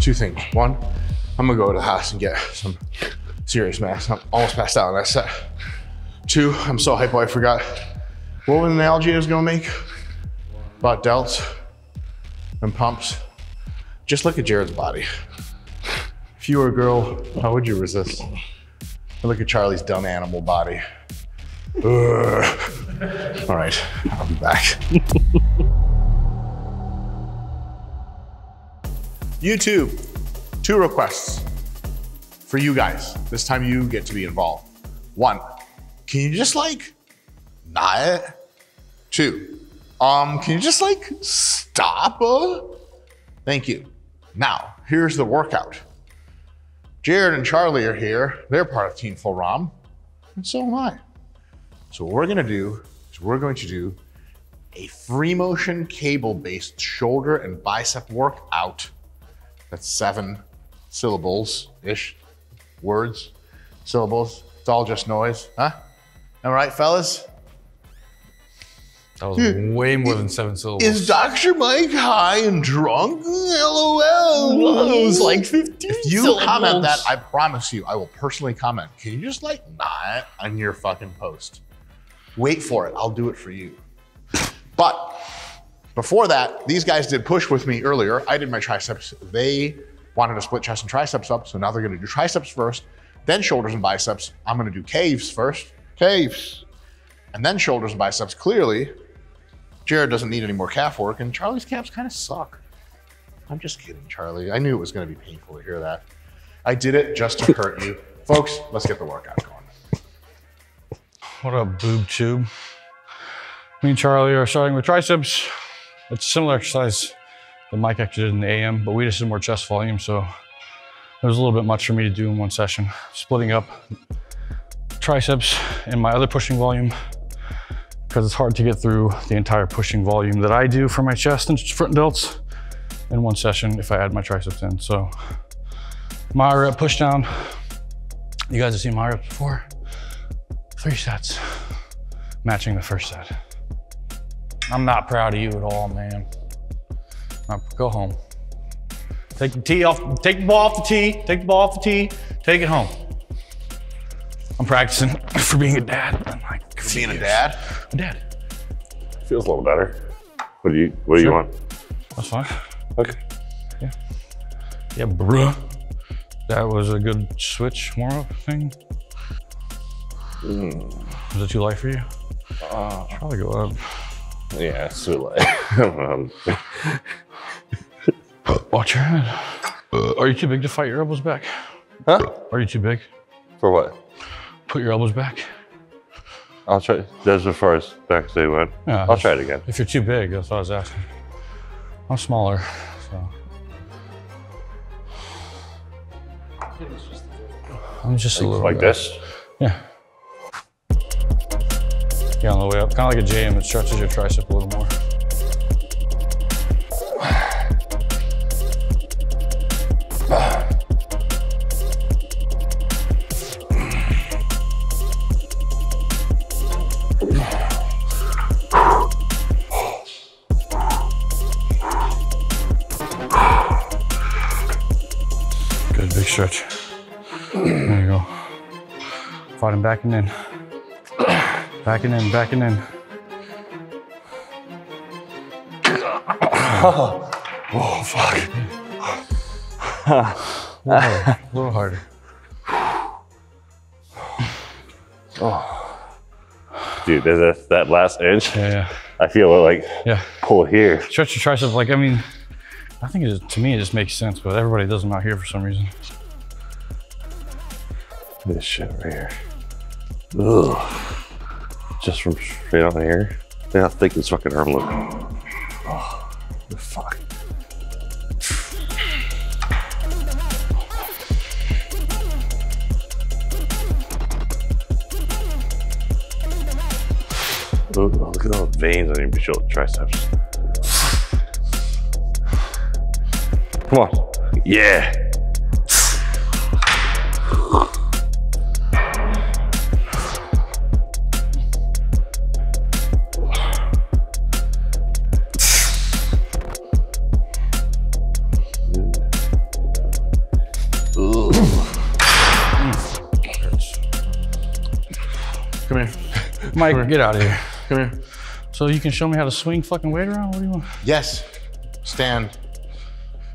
Two things. One, I'm gonna go to the house and get some serious mass. I'm almost passed out on that set. Two, I'm so hypo I forgot what an analogy I was gonna make about delts and pumps. Just look at Jared's body. If you were a girl, how would you resist? Look at Charly's dumb animal body. All right, I'll be back. YouTube, two requests for you guys. This time you get to be involved. One, can you just like not? Two, um, can you just like stop? Uh? Thank you. Now, here's the workout. Jared and Charly are here. They're part of Team Full ROM, and so am I. So what we're gonna do is we're going to do a Freemotion cable based shoulder and bicep workout. That's seven syllables ish, words, syllables. It's all just noise, huh? All right, fellas? That was way more than seven syllables. Is Dr. Mike high and drunk? LOL. it was like 15 If you comment that, I promise you, I will personally comment. Can you just like not on your fucking post? Wait for it. I'll do it for you. But before that, these guys did push with me earlier. I did my triceps. They wanted to split chest and triceps up, so now they're gonna do triceps first, then shoulders and biceps. I'm gonna do caves first. Caves. And then shoulders and biceps. Clearly, Jared doesn't need any more calf work, and Charly's calves kind of suck. I'm just kidding, Charly. I knew it was going to be painful to hear that. I did it just to hurt you. Folks, let's get the workout going. What up, boob tube? Me and Charly are starting with triceps. It's a similar exercise that Mike actually did in the AM, but we just did more chest volume, so it was a little bit much for me to do in one session. Splitting up triceps and my other pushing volume because it's hard to get through the entire pushing volume that I do for my chest and front delts in one session if I add my triceps in. So my rep push down. You guys have seen my reps before. Three sets, matching the first set. I'm not proud of you at all, man. Now, go home. Take the tee off, take the ball off the tee, take the ball off the tee, take it home. I'm practicing for being a dad. I'm like, For being a dad, a dad. Feels a little better. What do you What do you want? That's fine. Okay. Yeah, Yeah, bruh. That was a good switch warm up thing. Was it too light for you? Uh, Probably go up. yeah, it's too um, Watch your head. Are you too big to fight your elbows back? huh? Are you too big? For what? Put your elbows back. I'll try. That's far as back they went. Yeah, I'll try it again. If you're too big, that's what I was asking. I'm smaller, so. I'm just a little Like bit. this. Yeah. Yeah, on the way up. Kind of like a JM, it stretches your tricep a little more. Good big stretch. There you go. Fighting backing in. Backing in, backing in. Oh fuck. A little harder. A little harder. Oh. Dude, that, that, last inch, Yeah, yeah. I feel it like Yeah. pull here. Stretch your tricep. Like, I mean, I think it just, to me, it just makes sense, but everybody does them out here for some reason. This shit right here. Ugh. Just from straight on here. Look how thick this fucking arm look. Oh, fuck. Ooh, look at all the veins on your shoulder triceps. Come on. Yeah. Come here. Mike, Come here. get out of here. Come here. So you can show me how to swing fucking weight around? What do you want? Yes. Stand.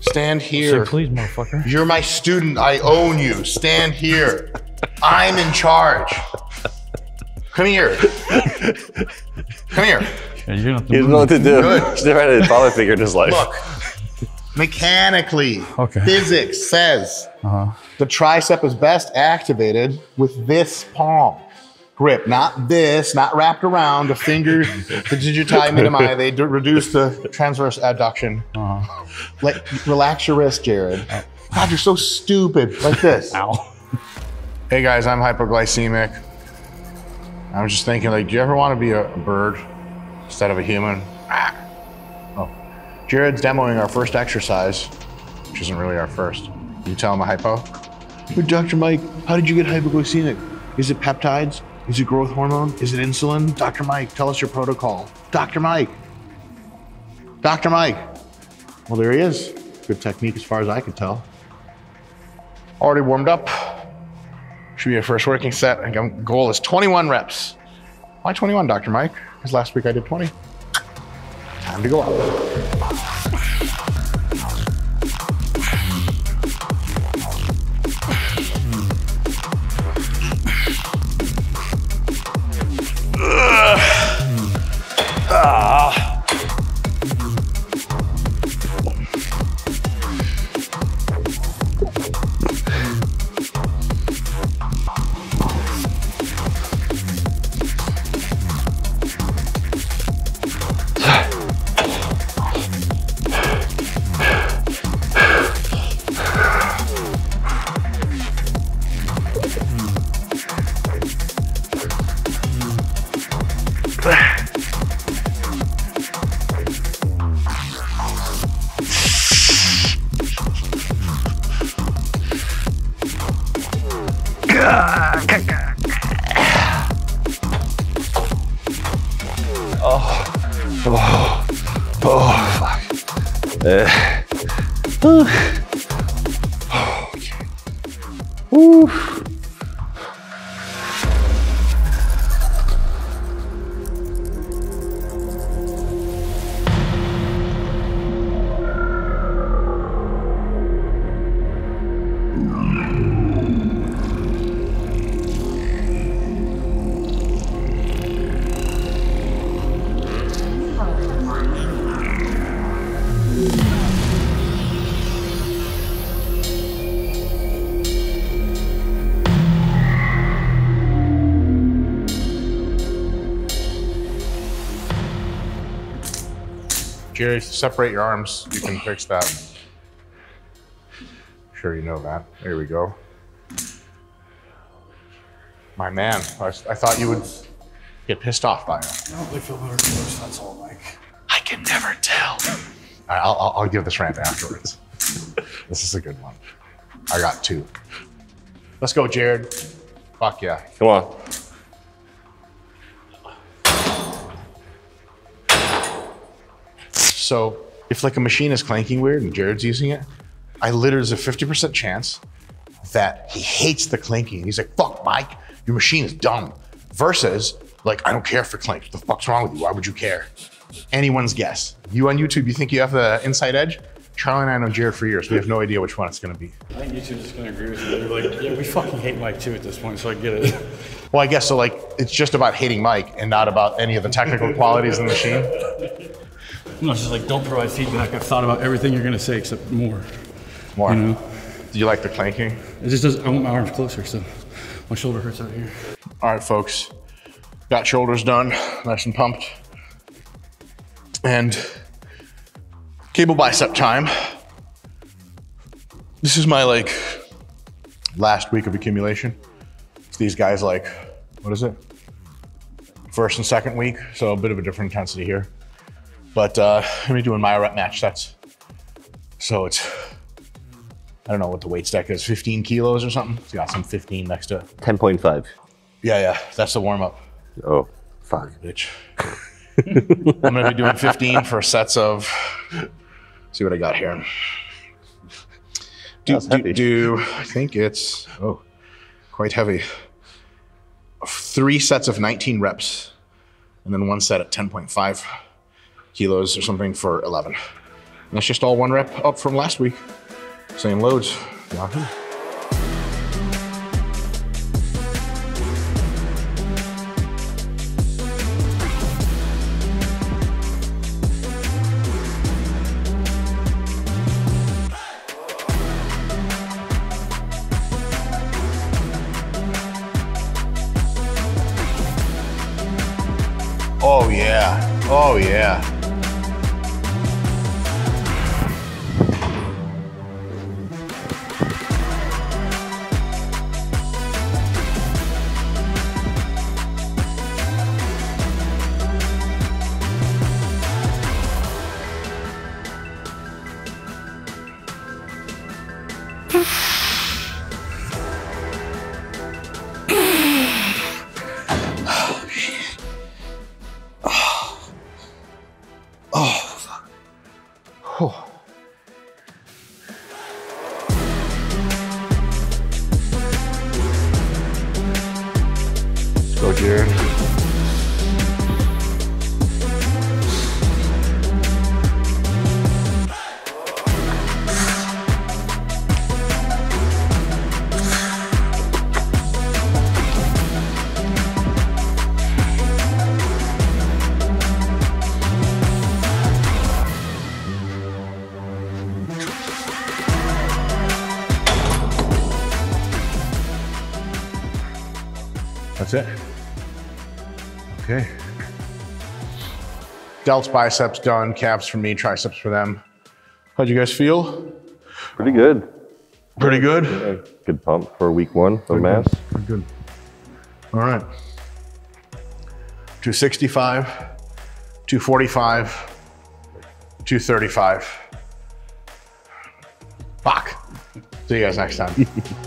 Stand here. Say please, motherfucker. You're my student. I own you. Stand here. I'm in charge. Come here. Come here. Yeah, you don't know what to do. He's never had a father figure in his life. Look, Mechanically, Okay. physics says Uh-huh. the tricep is best activated with this palm grip, not this, not wrapped around the finger, the digiti minimi. They d- reduce the transverse abduction. Uh-huh. Let, relax your wrist, Jared. God, you're so stupid. Like this. Ow. Hey guys, I'm hypoglycemic. I was just thinking, like, do you ever want to be a bird instead of a human? Jared's demoing our first exercise, which isn't really our first. You tell him a hypo. Hey, Dr. Mike, how did you get hypoglycemic? Is it peptides? Is it growth hormone? Is it insulin? Dr. Mike, tell us your protocol. Dr. Mike. Dr. Mike. Well, there he is. Good technique as far as I could tell. Already warmed up. Should be our first working set. Think goal is 21 reps. Why 21, Dr. Mike? Because last week I did 20. Time to go up. Oh, oh, oh, fuck. Uh, oh, okay. Oof. Jerry, separate your arms. You can fix that. Sure, you know that. There we go. My man, I, I thought you would get pissed off by it. I don't really feel better close, that's all, Mike. I can never tell. I'll, I'll, I'll give this rant afterwards. this is a good one. I got two. Let's go, Jared. Fuck yeah. Come on. So if like a machine is clanking weird and Jared's using it, I literally there's a 50% chance that he hates the clanking. He's like, fuck, Mike, your machine is dumb. Versus, like, I don't care if it clanks. What the fuck's wrong with you? Why would you care? Anyone's guess. You on YouTube, you think you have the inside edge? Charly and I know Jared for years. We have no idea which one it's gonna be. I think YouTube's just gonna agree with you. They're like, yeah, we fucking hate Mike too at this point, so I get it. Well, I guess so. Like, it's just about hating Mike and not about any of the technical qualities in the machine. No, it's just like, don't provide feedback. I've thought about everything you're gonna say except more. More. You know? Do you like the clanking? It just does. I want my arms closer, so my shoulder hurts out here. All right, folks. Got shoulders done, nice and pumped. And cable bicep time. This is my like last week of accumulation. It's These guys like, what is it? First and second week, so a bit of a different intensity here. But uh, I'm gonna be doing my rep match That's So it's, I don't know what the weight stack is, 15 kilos or something. It's got some 15 next to it. 10.5. Yeah, yeah, that's the warm up, Oh, fuck. bitch. I'm gonna be doing 15 for sets of. See what I got here. Do, do, do I think it's oh, quite heavy. Three sets of 19 reps and then one set at 10.5 kilos or something for 11. And that's just all one rep up from last week. Same loads. Yahoo. Oh yeah. Oh yeah. Go. That's it. Okay. Delts, biceps done. Calves for me, triceps for them. How'd you guys feel? Pretty good. Pretty good. Yeah, Good pump for week one of mass. Pretty good. All right. 265, 245, 235. Fuck. See you guys next time.